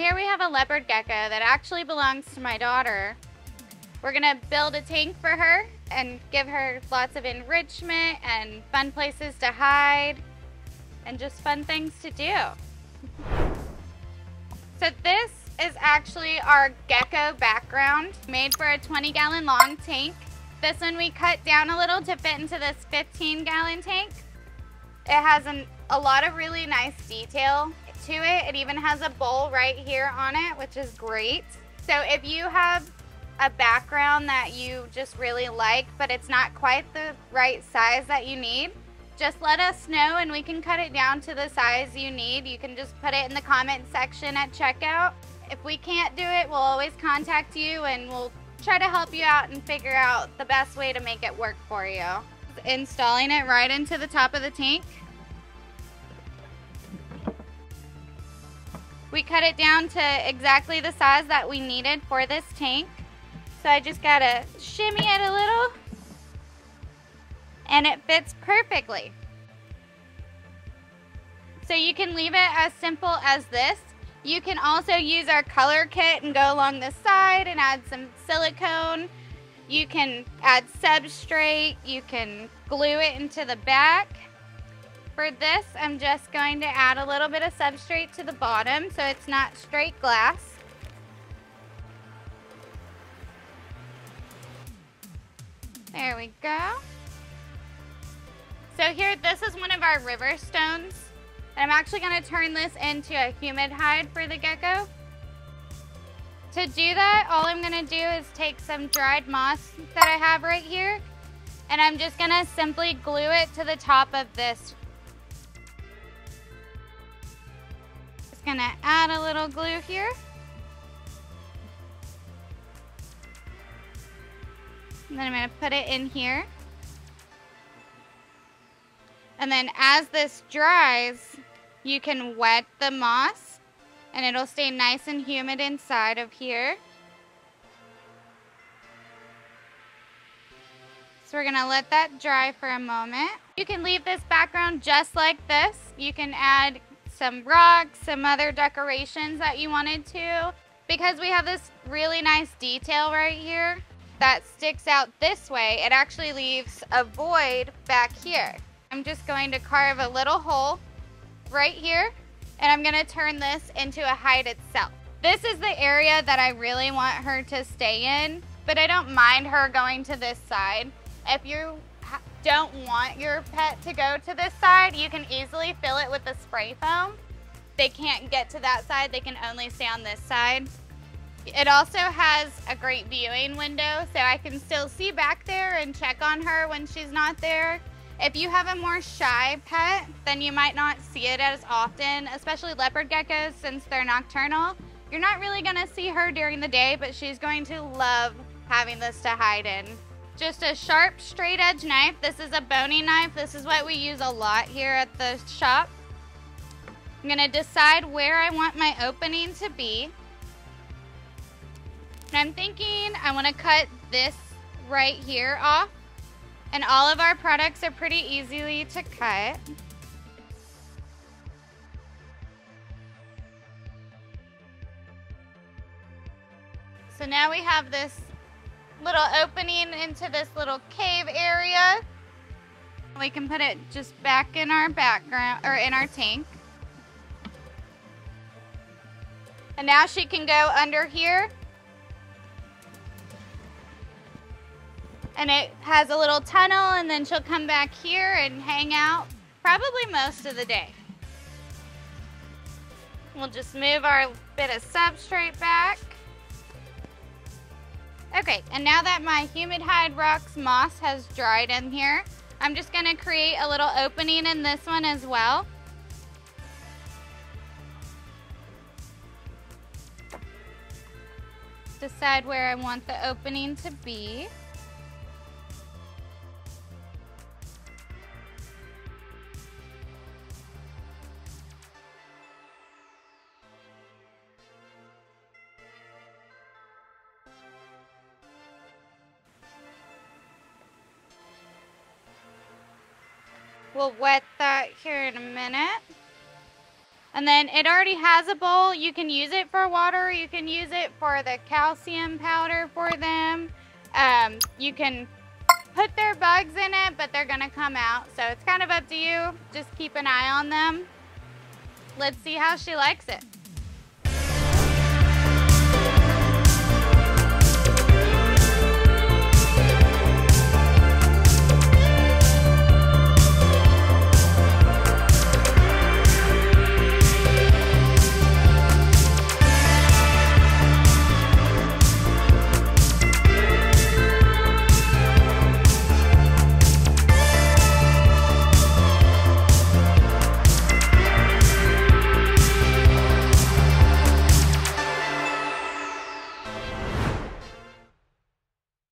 here we have a leopard gecko that actually belongs to my daughter. We're gonna build a tank for her and give her lots of enrichment and fun places to hide and just fun things to do. So this is actually our gecko background made for a 20 gallon long tank. This one we cut down a little to fit into this 15 gallon tank. It has an, a lot of really nice detail to it. It even has a bowl right here on it, which is great. So if you have a background that you just really like, but it's not quite the right size that you need, just let us know and we can cut it down to the size you need. You can just put it in the comment section at checkout. If we can't do it, we'll always contact you and we'll try to help you out and figure out the best way to make it work for you. Installing it right into the top of the tank. We cut it down to exactly the size that we needed for this tank. So I just gotta shimmy it a little and it fits perfectly. So you can leave it as simple as this. You can also use our color kit and go along the side and add some silicone. You can add substrate, you can glue it into the back. For this, I'm just going to add a little bit of substrate to the bottom so it's not straight glass. There we go. So here, this is one of our river stones. And I'm actually gonna turn this into a humid hide for the gecko. To do that, all I'm gonna do is take some dried moss that I have right here, and I'm just gonna simply glue it to the top of this Just gonna add a little glue here. And then I'm gonna put it in here. And then as this dries, you can wet the moss and it'll stay nice and humid inside of here. So we're gonna let that dry for a moment. You can leave this background just like this. You can add some rocks, some other decorations that you wanted to. Because we have this really nice detail right here that sticks out this way, it actually leaves a void back here. I'm just going to carve a little hole right here and I'm gonna turn this into a hide itself. This is the area that I really want her to stay in, but I don't mind her going to this side. If you don't want your pet to go to this side, you can easily fill it with the spray foam. They can't get to that side, they can only stay on this side. It also has a great viewing window, so I can still see back there and check on her when she's not there. If you have a more shy pet, then you might not see it as often, especially leopard geckos since they're nocturnal. You're not really gonna see her during the day, but she's going to love having this to hide in. Just a sharp, straight edge knife. This is a boning knife. This is what we use a lot here at the shop. I'm gonna decide where I want my opening to be. And I'm thinking I wanna cut this right here off. And all of our products are pretty easily to cut. So now we have this little opening into this little cave area. We can put it just back in our background or in our tank. And now she can go under here. And it has a little tunnel and then she'll come back here and hang out probably most of the day. We'll just move our bit of substrate back. Okay, and now that my Humid Hide Rocks moss has dried in here, I'm just gonna create a little opening in this one as well. Decide where I want the opening to be. We'll wet that here in a minute. And then it already has a bowl. You can use it for water. You can use it for the calcium powder for them. Um, you can put their bugs in it, but they're gonna come out. So it's kind of up to you. Just keep an eye on them. Let's see how she likes it.